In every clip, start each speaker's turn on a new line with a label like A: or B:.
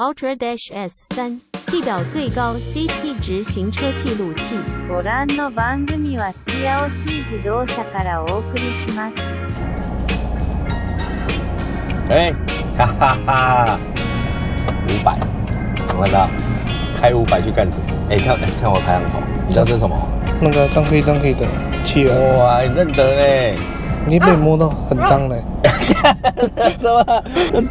A: Ultra Dash S 三，地表最高 CT 值行车记录器。
B: ご覧の番組はシアオシ自動車からお送りします。
C: 哎，哈哈哈，五百，我看到开五百去干什么？哎，看看我排行榜，你知道这是什么？
D: 那个当黑当黑的企鹅
C: 哇，你认得嘞？
D: 已经被摸到很脏了。
C: 什么？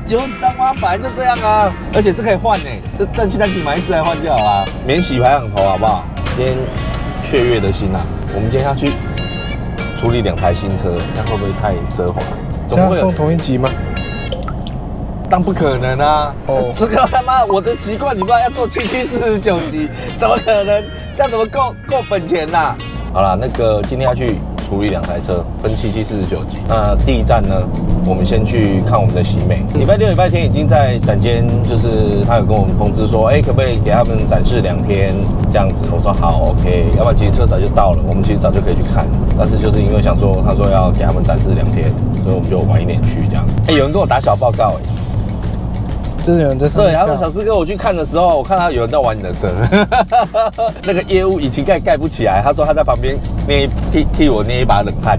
C: 有很脏吗？本来就这样啊，而且这可以换呢，这再去再给你买一次来换就好了，免洗排行头好不好？今天雀跃的心啊，我们今天要去处理两台新车，这样会不会太奢华？
D: 这样放同一集吗？
C: 当不可能啊！哦，这个他妈我的习惯，你不知道要做七七四十九集，怎么可能？这样怎么够够本钱呐？好了，那个今天要去。处理两台车，分七七四十九集。那第一站呢，我们先去看我们的喜美。礼拜六、礼拜天已经在展间，就是他有跟我们通知说，哎，可不可以给他们展示两天这样子？我说好，OK。要不然其实车早就到了，我们其实早就可以去看。但是就是因为想说，他说要给他们展示两天，所以我们就晚一点去这样。哎，有人跟我打小报告哎。
D: 真的有人在
C: 对，然后小师哥，我去看的时候，我看到有人在玩你的车，那个业务引擎盖盖不起来，他说他在旁边捏替替我捏一把冷汗，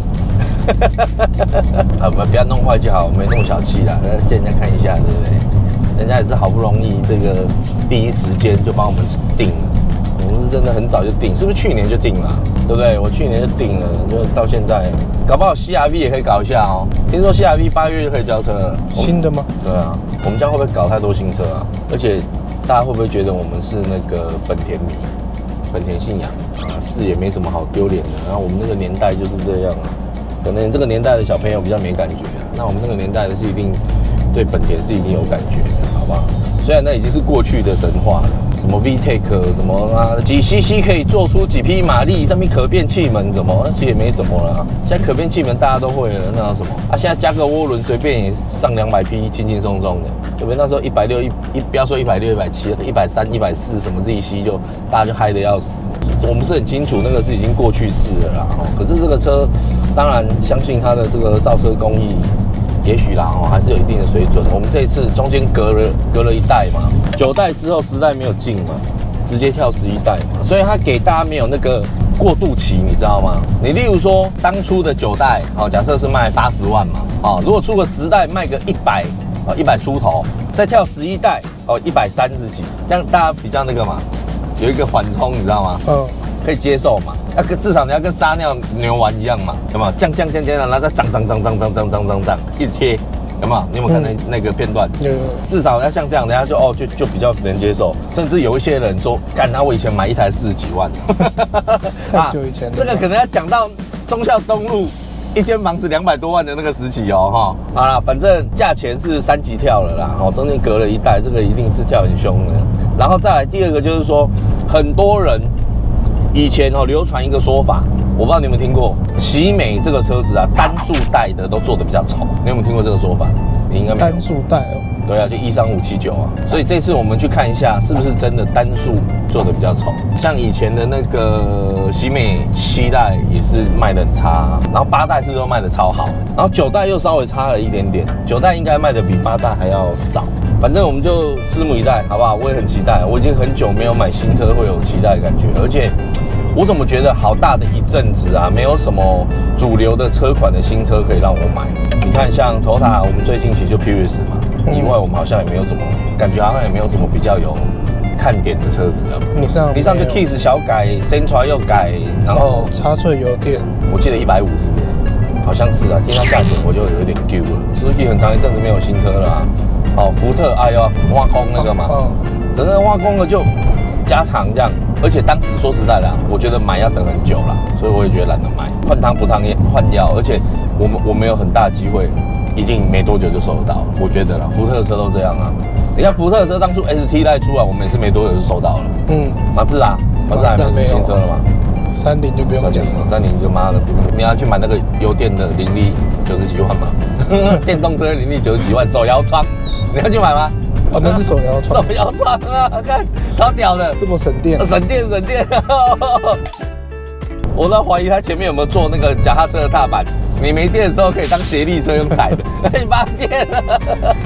C: 啊，我们不要弄坏就好，没那么小气啦，借人家看一下，对不对？人家也是好不容易这个第一时间就帮我们定了。真的很早就定，是不是去年就定了？对不对？我去年就定了，就到现在，搞不好 CRV 也可以搞一下哦。听说 CRV 八月就可以交车了，
D: 新的吗？
C: 对啊，我们家会不会搞太多新车啊？而且大家会不会觉得我们是那个本田迷、本田信仰啊？是也没什么好丢脸的。然后我们那个年代就是这样啊，可能这个年代的小朋友比较没感觉，啊那我们那个年代的是一定对本田是一定有感觉的，好不好？虽然那已经是过去的神话了。什么 VTEC 什么啊？几 CC 可以做出几匹马力？上面可变气门什么？其实也没什么了。现在可变气门大家都会了，那什么啊？现在加个涡轮，随便也上两百匹，轻轻松松的。有没有那时候一百六一一，不要说一百六一百七，一百三一百四什么 ZC 就大家就嗨的要死。我们是很清楚那个是已经过去式了啦。可是这个车，当然相信它的这个造车工艺。也许啦，哦，还是有一定的水准。我们这一次中间隔了隔了一代嘛，九代之后十代没有进嘛，直接跳十一代嘛，所以它给大家没有那个过渡期，你知道吗？你例如说当初的九代，哦，假设是卖八十万嘛，哦，如果出个十代卖个一百，哦，一百出头，再跳十一代，哦，一百三十几，这样大家比较那个嘛，有一个缓冲，你知道吗？嗯。可以接受嘛？要跟至少你要跟撒尿牛丸一样嘛？有没有？降降降降，然后再涨涨涨涨涨涨涨涨涨，一贴，有没有？你有没有看那那个片段？
D: 有。
C: 至少要像这样，人家就哦，就就比较能接受。甚至有一些人说，干，那我以前买一台四十几万。
D: 啊，就以前。
C: 这个可能要讲到忠孝东路一间房子两百多万的那个时期哦，哈。好了，反正价钱是三级跳了啦。哦，中间隔了一代，这个一定是跳很凶的。然后再来第二个就是说，很多人。以前哦，流传一个说法，我不知道你有没有听过，喜美这个车子啊，单数带的都做的比较丑。你有没有听过这个说法？你应该没有。
D: 单数带哦。
C: 对啊，就一三五七九啊。所以这次我们去看一下，是不是真的单数做的比较丑？像以前的那个喜美七代也是卖的很差，然后八代是不是都卖的超好？然后九代又稍微差了一点点，九代应该卖的比八代还要少。反正我们就拭目以待，好不好？我也很期待，我已经很久没有买新车会有期待的感觉，而且我怎么觉得好大的一阵子啊，没有什么主流的车款的新车可以让我买。你看，像 Toyota，我们最近其实就 Prius 嘛，以外我们好像也没有什么感觉，好像也没有什么比较有看点的车子了。
D: 你上
C: 你上就 Kiss 小改，Sentra 又改，然后
D: 插粹油电，
C: 我记得一百五是不是？好像是啊，听到价钱我就有点丢了。Suzuki 很长一阵子没有新车了。哦，福特哎呦，挖空那个嘛，可是挖空了就加长这样，而且当时说实在的啊，我觉得买要等很久了，所以我也觉得懒得买。换汤不烫换药，而且我们我们有很大机会，一定没多久就收得到。我觉得啦，福特车都这样啊。你看福特车当初 ST 带出来，我们也是没多久就收到了。嗯，马自达，马自达没有新车了吗？
D: 三菱就不用讲了，
C: 三菱就妈的，你要去买那个油电的零力九十几万嘛，电动车零力九十几万，手摇窗。你要去买吗？
D: 哦，那是手摇 窗，
C: 手摇窗啊！看超屌的，
D: 这么省电，
C: 省电省电。我都怀疑他前面有没有做那个脚踏车的踏板。你没电的时候可以当协力车用踩的，你，发电了，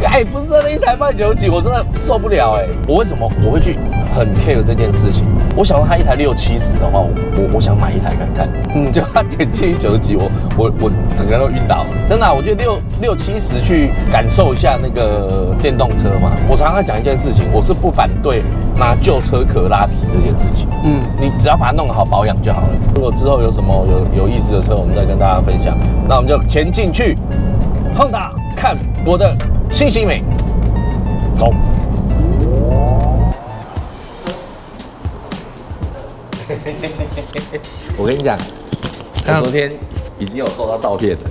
C: 哎，不是那一台半九几，我真的受不了哎。我为什么我会去很 care 这件事情？我想到他一台六七十的话，我我我想买一台看看。嗯，就他点进九十几，我我我整个人都晕倒了。真的，我觉得六六七十去感受一下那个电动车嘛。我常常讲一件事情，我是不反对拿旧车壳拉皮这件事情。嗯，你只要把它弄好保养就好了。如果之后有什么有有意思的车，我们再跟大家分享。那我们就前进去，Honda 看我的新型美，走。我跟你讲，我昨天已经有收到照片了，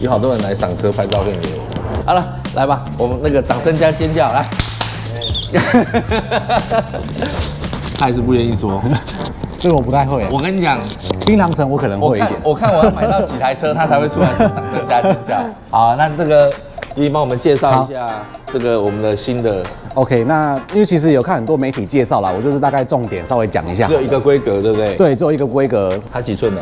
C: 有好多人来赏车拍照片给我。好了，来吧，我们那个掌声加尖叫来。他还是不愿意说。
E: 这个我不太会。
C: 我跟你讲，
E: 槟榔城我可能会一点。
C: 我看我要买到几台车，他才会出来掌声加尖叫。好，那这个你帮我们介绍一下这个我们的新的。
E: OK，那因为其实有看很多媒体介绍啦，我就是大概重点稍微讲一下。
C: 只有一个规格，对不对？
E: 对，只有一个规格。
C: 它几寸的？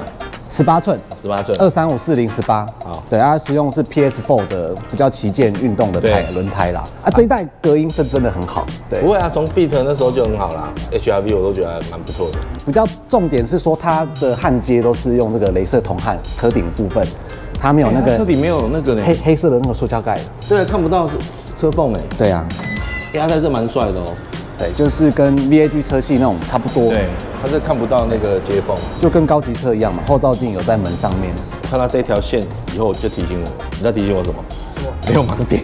E: 十八寸，
C: 十八寸，
E: 二三五四零十八。好，对，它使用是 PS4 的比较旗舰运动的胎轮胎啦。啊，这一代隔音是真的很好。
C: 对，不会啊，从 Fit 那时候就很好啦。HRV 我都觉得蛮不错的。
E: 比较重点是说它的焊接都是用这个镭射铜焊，车顶部分它没有那个
C: 车底没有那个
E: 黑黑色的那个塑胶盖。
C: 对，看不到车缝哎。
E: 对啊，
C: 压在这蛮帅的哦。
E: 对，就是跟 VAG 车系那种差不多。
C: 对，它是看不到那个接缝，
E: 就跟高级车一样嘛。后照镜有在门上面。
C: 看到这条线以后就提醒我，你在提醒我什么？没有盲点。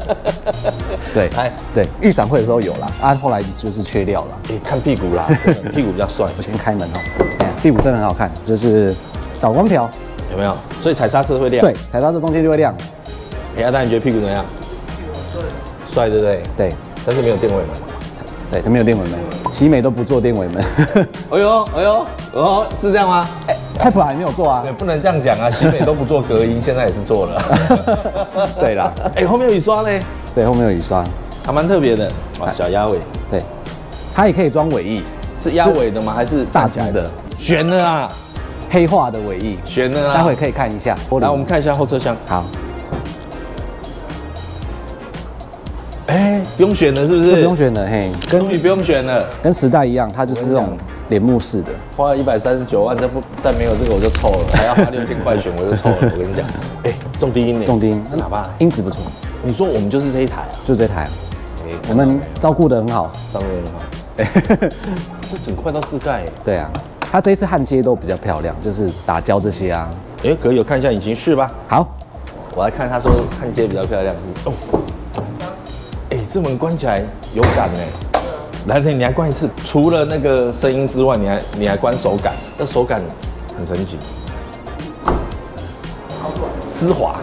E: 对，哎，对，预展会的时候有啦，啊，后来就是缺料了。
C: 哎，看屁股啦，屁股比较帅。
E: 我先开门哦。哎，屁股真的很好看，就是导光条，
C: 有没有？所以踩刹车会亮。
E: 对，踩刹车中间就会亮。
C: 哎，阿丹，你觉得屁股怎么样？帅，对不对？
E: 对，
C: 但是没有电尾门。
E: 对，它没有电尾门，喜美都不做电尾门。
C: 哎呦，哎呦，哦，是这样吗？
E: 哎，泰普还没有做啊。
C: 不能这样讲啊，喜美都不做隔音，现在也是做了。
E: 对啦，
C: 哎，后面有雨刷呢。
E: 对，后面有雨刷，
C: 还蛮特别的。哇，小鸭尾。
E: 对，它也可以装尾翼，
C: 是鸭尾的吗？还是
E: 大只的？
C: 悬的啊，
E: 黑化的尾翼，
C: 悬的啦。
E: 待会可以看一下。
C: 来，我们看一下后车厢。
E: 好。
C: 哎，不用选了，是不是？
E: 不用选了，嘿，
C: 跟你不用选了，
E: 跟时代一样，它就是这种帘幕式的。
C: 花了一百三十九万，再不再没有这个我就臭了，还要花六千块选我就臭了。我跟你讲，哎，重低音呢？
E: 重低音，
C: 哪怕
E: 音质不错。
C: 你说我们就是这一台啊？
E: 就这台啊。哎，我们照顾的很好，
C: 照顾的很好。哎，这很快到四盖。
E: 对啊，它这一次焊接都比较漂亮，就是打胶这些啊。
C: 哎，可以看一下引擎室吧？
E: 好，
C: 我来看他说焊接比较漂亮。哦。哎，这门关起来有感哎！来，你还关一次。除了那个声音之外，你还你还关手感，那手感很神奇，丝滑。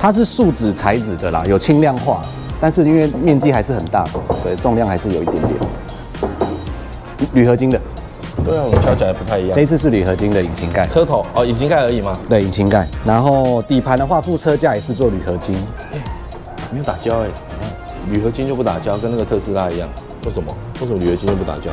E: 它是树脂材质的啦，有轻量化，但是因为面积还是很大，对，重量还是有一点点。铝合金的。
C: 对啊，我们敲起来不太一样。
E: 这一次是铝合金的引擎盖。
C: 车头哦，引擎盖而已吗？
E: 对，引擎盖。然后底盘的话，副车架也是做铝合金。哎，
C: 没有打胶哎。铝合金就不打胶，跟那个特斯拉一样。为什么？为什么铝合金就不打胶？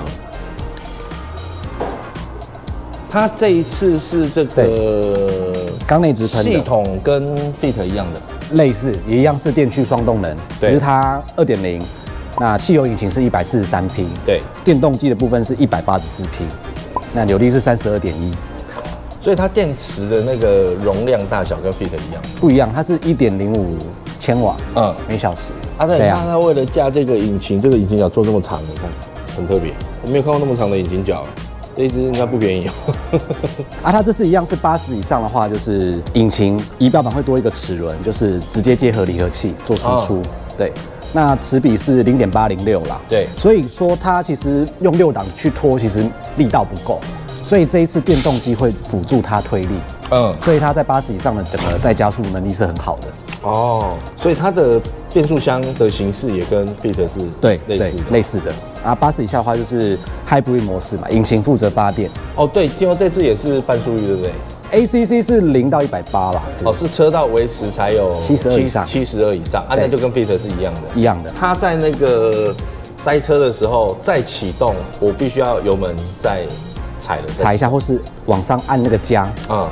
C: 它这一次是这个
E: 缸内直喷
C: 系统，跟 Fit 一样的，
E: 类似也一样是电驱双动能，只是它二点零。那汽油引擎是一百四十三匹，
C: 对，
E: 电动机的部分是一百八十四匹，那扭力是三十二点一，
C: 所以它电池的那个容量大小跟 Fit 一样，
E: 不一样，它是一点零五千瓦，嗯，每小时。
C: 啊，对啊，它为了架这个引擎，这个引擎角做这么长，你看，很特别。我没有看过那么长的引擎角，这一支应该不便宜哦。
E: 啊，它这次一样是八十以上的话，就是引擎仪表板会多一个齿轮，就是直接结合离合器做输出。对，那齿比是零点八零六啦。
C: 对，
E: 所以说它其实用六档去拖，其实力道不够，所以这一次电动机会辅助它推力。嗯，所以它在八十以上的整个再加速能力是很好的。
C: 哦，所以它的变速箱的形式也跟 Fit 是
E: 对
C: 类似
E: 类似的啊。八十以下的话就是 Hybrid 模式嘛，引擎负责发电。
C: 哦，对，听说这次也是半速域，对不对
E: ？ACC 是零到一百八吧？
C: 哦，是车道维持才有
E: 七十二以上，
C: 七十二以上啊，那就跟 Fit 是一样的，
E: 一样的。
C: 它在那个塞车的时候再启动，我必须要油门再踩了，
E: 踩一下，或是往上按那个加，
C: 嗯，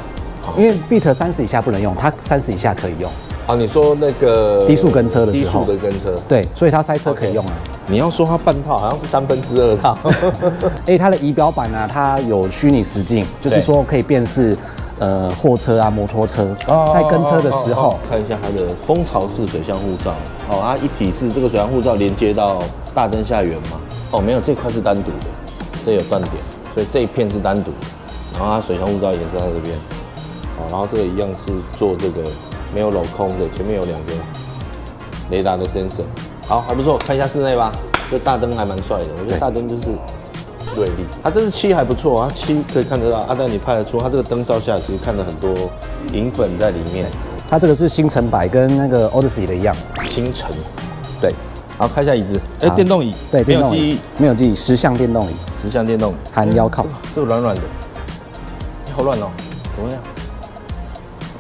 E: 因为 Beat 三十以下不能用，它三十以下可以用。
C: 啊，你说那个
E: 低速跟车的时候
C: 低速的跟车，
E: 对，所以它塞车可以用啊。
C: 你要说它半套，好像是三分之二套。
E: 哎，它的仪表板呢，它有虚拟实境，就是说可以辨识呃货车啊、摩托车在跟车的时候。
C: 看一下它的蜂巢式水箱护罩，哦，它一体式这个水箱护罩连接到大灯下缘嘛？哦，没有，这块是单独的，这有断点，所以这一片是单独的。然后它水箱护罩也是在这边，哦，然后这个一样是做这个没有镂空的，前面有两个雷达的 sensor。好，还不错，看一下室内吧。这大灯还蛮帅的，我觉得大灯就是锐利。它这是漆还不错啊，漆可以看得到。阿丹你拍得出，它这个灯照下其实看了很多银粉在里面。
E: 它这个是星辰白，跟那个 Odyssey 的一样。
C: 星辰，
E: 对。
C: 好，开一下椅子。哎，电动椅。
E: 对，
C: 没有记忆，
E: 没有记忆，十项电动椅，
C: 十项电动，
E: 含腰靠。
C: 这个软软的，好软哦，怎么样？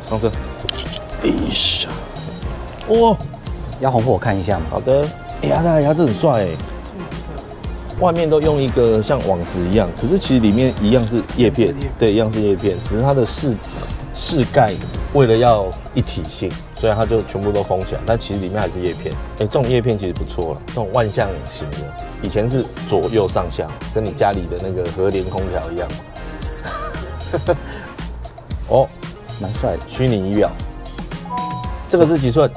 C: 上车。哎呀，
E: 哇！要红火看一下吗？
C: 好的。哎呀，这牙齿很帅哎！外面都用一个像网子一样，可是其实里面一样是叶片，对，一样是叶片，只是它的饰饰盖为了要一体性，所以它就全部都封起来。但其实里面还是叶片。哎，这种叶片其实不错了，这种万向型的，以前是左右上下，跟你家里的那个和联空调一样。哦，
E: 蛮帅的，
C: 虚拟仪表。这个是几寸？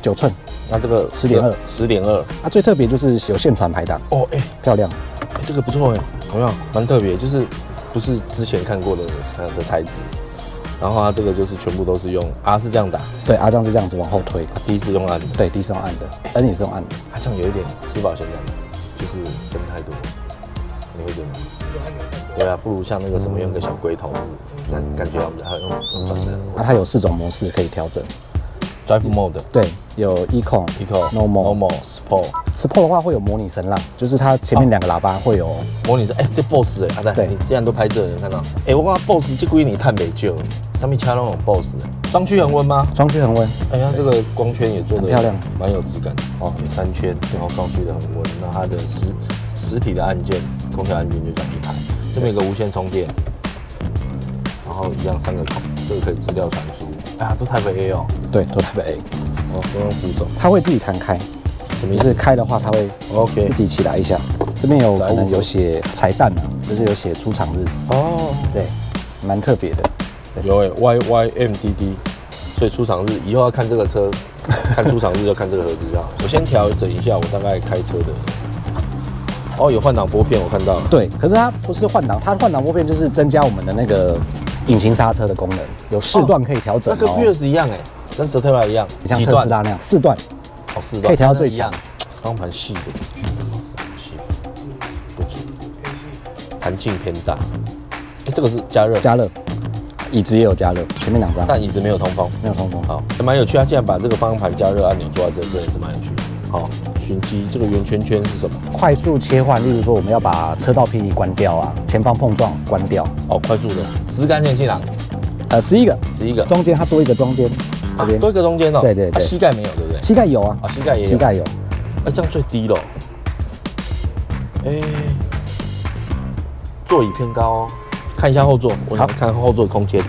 E: 九寸。
C: 那这个
E: 十点二，
C: 十点二，
E: 它最特别就是有线传排档。
C: 哦，哎，
E: 漂亮，
C: 哎，这个不错哎，好像蛮特别，就是不是之前看过的呃的材质，然后它这个就是全部都是用 R 是这样打，
E: 对，R 这是这样子往后推
C: 第一次用按的，
E: 对，D 是用按的，N 也是用按的，
C: 它这样有一点吃饱闲感，就是分太多，你会觉得吗？对啊，不如像那个什么用个小龟头，感感觉比较用用转的，
E: 那它有四种模式可以调整。
C: Drive Mode
E: 对，有 Eco、
C: Eco、
E: Normal、
C: Normal、Sport。
E: Sport 的话会有模拟声浪，就是它前面两个喇叭会有
C: 模拟声。哎，这 Boss 哎，阿对，你既然都拍这，你看到？哎，我讲 Boss 这归你太美旧了，上面加那种 Boss，双区恒温吗？
E: 双区恒温。
C: 哎呀，这个光圈也做的
E: 漂亮，
C: 蛮有质感的哦，有三圈，然后双区的恒温。那它的实实体的按键，空调按键就讲一排，这边有个无线充电，然后一样三个孔，这个可以资料传输。啊，都台北 A 哦，
E: 对，都台北 A，
C: 哦，不用扶手，
E: 它会自己弹开，什么意思？开的话，它会
C: OK
E: 自己起来一下。这边有可能有写彩蛋啊，就是有写出厂日哦，对，蛮特别的。
C: 有哎，Y Y M D D，所以出厂日以后要看这个车，看出厂日就看这个盒子就好。我先调整一下，我大概开车的。哦，有换挡拨片，我看到了。
E: 对，可是它不是换挡，它换挡拨片就是增加我们的那个。引擎刹车的功能有四段可以调整，
C: 那跟 Prius 一样哎，跟斯特拉一样，
E: 像特斯拉那样四段，
C: 哦四段
E: 可以调到最强。
C: 方盘细的，细不足，弹性偏大。哎，这个是加热，
E: 加热，椅子也有加热，前面两张，
C: 但椅子没有通风，
E: 没有通风。
C: 好，蛮有趣，它竟然把这个方向盘加热按钮做在这，这也是蛮有趣的。好，这个圆圈圈是什么？
E: 快速切换，例如说我们要把车道偏移关掉啊，前方碰撞关掉。
C: 哦，快速的十杆进气囊，
E: 呃，十一个，
C: 十一个，
E: 中间它多一个中间，
C: 这边多一个中间哦。
E: 对对对，
C: 膝盖没有对不对？
E: 膝盖有啊，
C: 啊，膝盖也有，
E: 膝盖有。
C: 哎，这样最低了。哎，座椅偏高哦，看一下后座，我想看后座空间。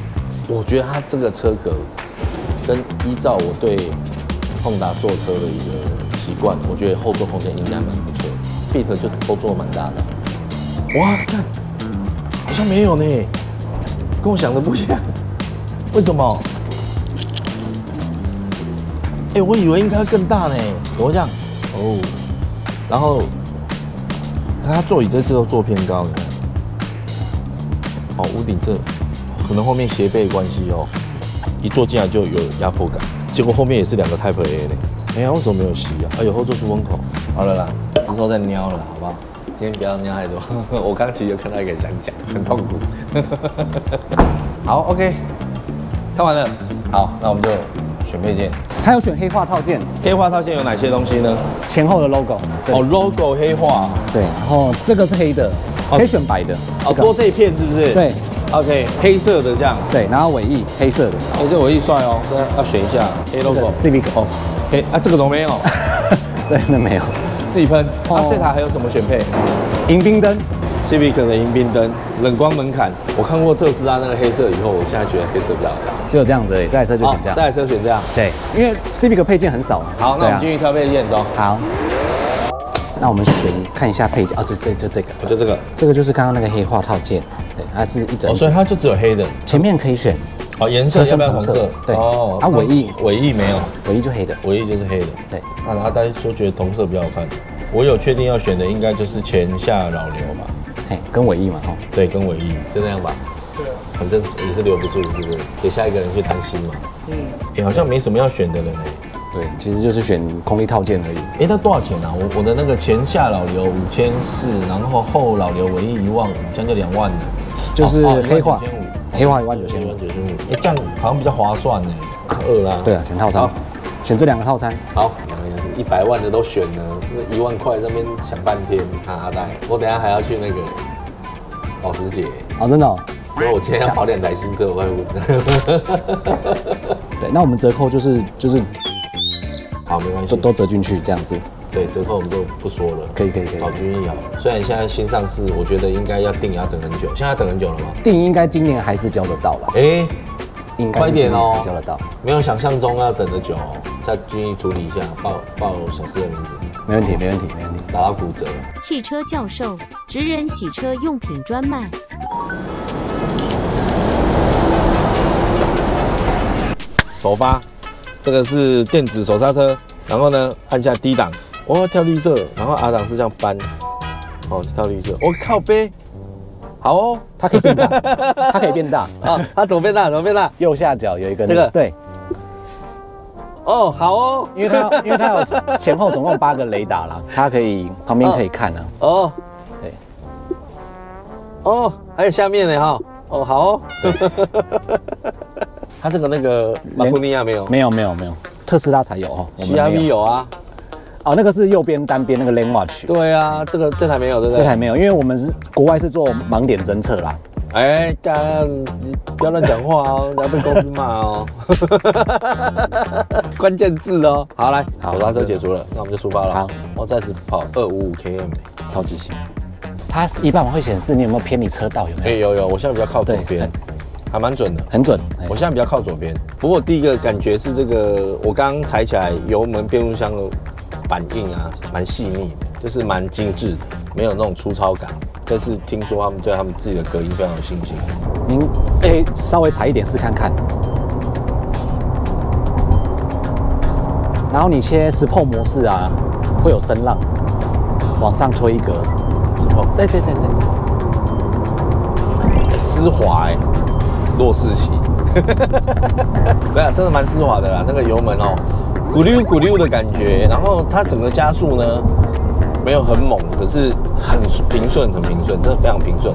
C: 我觉得它这个车格跟依照我对碰达坐车的一个。习惯，我觉得后座空间应该蛮不错。Beat 就后座蛮大的。哇，看，好像没有呢，跟我想的不一样。为什么？哎，我以为应该更大呢。怎么这样？哦，然后，它座椅这次都坐偏高。哦，屋顶这可能后面斜背关系哦，一坐进来就有压迫感。结果后面也是两个 Type A 呢。哎呀，为什么没有吸啊？哎，有后座出风口。好了啦，之后再尿了，好不好？今天不要尿太多。我刚其实有看到一个讲讲，很痛苦。好，OK，看完了。好，那我们就选配件。
E: 还有选黑化套件。
C: 黑化套件有哪些东西呢？
E: 前后的 logo。
C: 哦，logo 黑化。
E: 对，然后这个是黑的，可以选白的。
C: 哦，多这一片是不是？
E: 对。
C: OK，黑色的这样。
E: 对，然后尾翼黑色的。
C: 哎，这尾翼帅哦，要选一下黑 logo。
E: Civic 哦。
C: 哎啊，这个都没有，
E: 对，那没有，
C: 自己喷。啊，这台还有什么选配？
E: 迎宾灯
C: ，Civic 的迎宾灯，冷光门槛。我看过特斯拉那个黑色以后，我现在觉得黑色比较好看。
E: 只有这样子而已，这台车就选这样。
C: 这台车选这样。
E: 对，因为 Civic 配件很少。
C: 好，那我们继续挑配件，走。
E: 好。那我们选看一下配件，哦，就这就这个，
C: 就这个，
E: 这个就是刚刚那个黑化套件，对，它是一整。
C: 哦，所以它就只有黑的，
E: 前面可以选。
C: 哦，颜色要不要红色？
E: 对。哦，啊尾翼
C: 尾翼没有，
E: 尾翼就黑的，
C: 尾翼就是黑的。
E: 对。
C: 那阿呆说觉得同色比较好看，我有确定要选的应该就是前下老刘吧？
E: 嘿，跟尾翼嘛，哈。
C: 对，跟尾翼就那样吧。对啊。反正也是留不住，是不是？给下一个人去担心嘛。嗯。哎，好像没什么要选的了呢。
E: 对，其实就是选空力套件而已。
C: 哎，那多少钱啊？我我的那个前下老刘五千四，然后后老刘尾翼一万五，将近两万的。
E: 就是黑化，黑化
C: 一
E: 万九千五。一
C: 万九千五。哎，这样好像比较划算呢。二啦。
E: 对啊，选套餐。选这两个套餐。
C: 好。一百万的都选了，那一万块那边想半天。阿呆，我等下还要去那个保时捷。
E: 哦，真的。
C: 所以我今天要跑两台新车，我会问。
E: 对，那我们折扣就是就是。
C: 好，没关系，
E: 都都折进去这样子。
C: 对，折扣我们就不说了。
E: 可以可以可以。
C: 找君逸啊。虽然现在新上市，我觉得应该要定也要等很久。现在等很久了吗？
E: 定应该今年还是交得到了。
C: 哎，
E: 快
C: 点哦，
E: 交得到。
C: 没有想象中要等的久哦。再君逸处理一下，报报小四的名字。
E: 没问题，没问题，没问题。
C: 打到骨折。
A: 汽车教授，职人洗车用品专卖。
C: 首发。这个是电子手刹车，然后呢，按下低档，哦，跳绿色，然后 R 档是这样搬，哦，跳绿色，我靠背，好哦，
E: 它可以变大，它可以变大。
C: 啊，它怎么变大？怎么变大？
E: 右下角有一个
C: 这个，
E: 对，
C: 哦，好哦，
E: 因为它因为它有前后总共八个雷达啦，它可以旁边可以看啊，哦，对，
C: 哦，还有下面呢哈，哦，好哦。它 这个那个马库尼亚没有，
E: 没有没有没有，特斯拉才有哦
C: ，CRV 有啊，
E: 哦，那个是右边单边那个 Lane Watch，
C: 对啊，这个这台没有对不对？
E: 这台没有，因为我们是国外是做盲点侦测啦。
C: 哎，干，你不要乱讲话哦，你要被公司骂哦。关键字哦，好来，好，拉车解除了，那我们就出发了。
E: 好，
C: 我再次跑二五五 km，
E: 超级行。它一般会显示你有没有偏离车道，有没有？
C: 哎，有有，我现在比较靠左边。还蛮准的，
E: 很准。
C: 我现在比较靠左边，不过第一个感觉是这个，我刚刚踩起来油门、变速箱的反应啊，蛮细腻的，就是蛮精致的，没有那种粗糙感。但是听说他们对他们自己的隔音非常有信心。
E: 您哎，稍微踩一点试看看，然后你切 Sport 模式啊，会有声浪，往上推一格，Sport，对对对对，
C: 丝滑哎。弱势期，对啊，真的蛮丝滑的啦。那个油门哦，咕溜咕溜的感觉，然后它整个加速呢，没有很猛，可是很平顺，很平顺，真的非常平顺。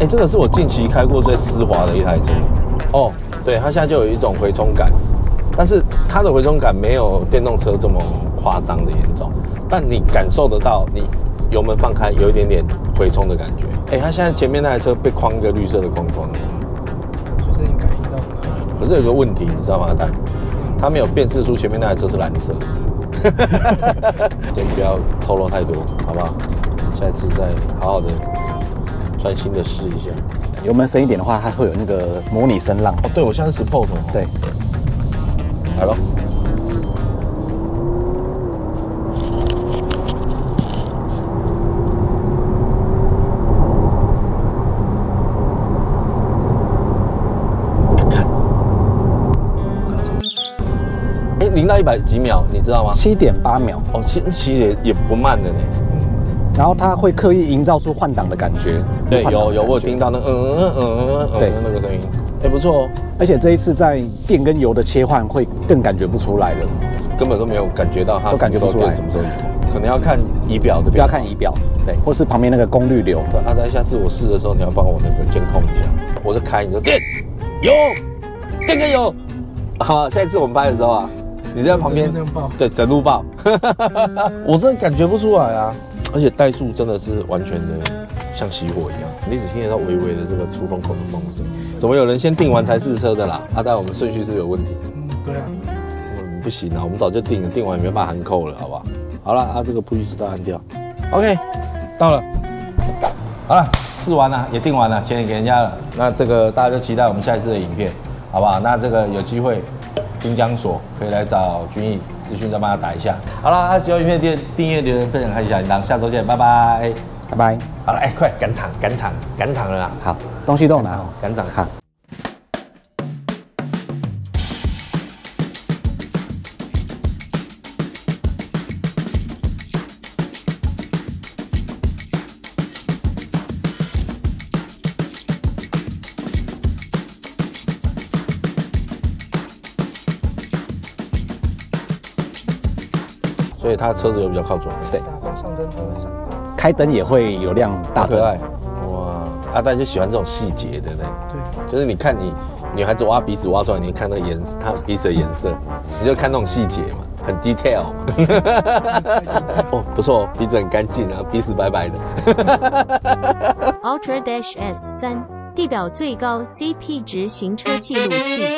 C: 哎，这个是我近期开过最丝滑的一台车。哦，对，它现在就有一种回冲感，但是它的回冲感没有电动车这么夸张的严重，但你感受得到，你油门放开有一点点回冲的感觉。哎，它现在前面那台车被框一个绿色的框框。可是有个问题，你知道吗？他他没有辨识出前面那台车是蓝色。先不要透露太多，好不好？下一次再好好的专心的试一下。
E: 油门深一点的话，它会有那个模拟声浪。
C: 哦，对，我现在是 Sport。
E: 对，
C: 来喽。一百几秒，你知道吗？
E: 七点八秒
C: 哦，其其实也也不慢的呢。
E: 然后它会刻意营造出换挡的感觉。
C: 对，有有我听到那嗯嗯嗯嗯对那个声音，哎不错哦。
E: 而且这一次在电跟油的切换会更感觉不出来了，
C: 根本都没有感觉到它
E: 都感觉不出来
C: 什么时候可能要看仪表的，
E: 不要看仪表，对，或是旁边那个功率流。
C: 阿呆，下次我试的时候你要帮我那个监控一下，我就开，你说电油电跟油。好，下一次我们拍的时候啊。你在旁边，对，整路爆，我真的感觉不出来啊！而且怠速真的是完全的像熄火一样，你只听得到微微的这个出风口的风声。怎么有人先订完才试车的啦？阿呆，我们顺序是有问题。
D: 嗯，对啊。
C: 我们，不行啊，我们早就订了，订完也没办法含扣了，好不好？好了，啊，这个 push start 按掉。OK，到了。好了，试完了，也订完了，钱也给人家了。那这个大家就期待我们下一次的影片，好不好？那这个有机会，滨江所可以来找君毅资讯，再帮他打一下。好了，那喜欢影片订订阅、留言、分享、开启小铃铛，下周见，拜拜。
E: 拜拜。
C: 好了，哎，快赶场，赶场，赶场了啦！
E: 好，东西都拿好。
C: 赶场，
E: 好。
C: 所以它车子又比较靠左，
E: 对，
D: 上灯它会闪。
E: 开灯也会有亮大灯。
C: 可爱，哇！阿呆就喜欢这种细节，对不对？
D: 对，
C: 就是你看你女孩子挖鼻子挖出来，你看那个颜色，她鼻子的颜色，你就看那种细节嘛，很 detail 嘛。哦，不错，鼻子很干净啊，鼻子白白的。
A: Ultra Dash S 三，地表最高 CP 值行车记录器。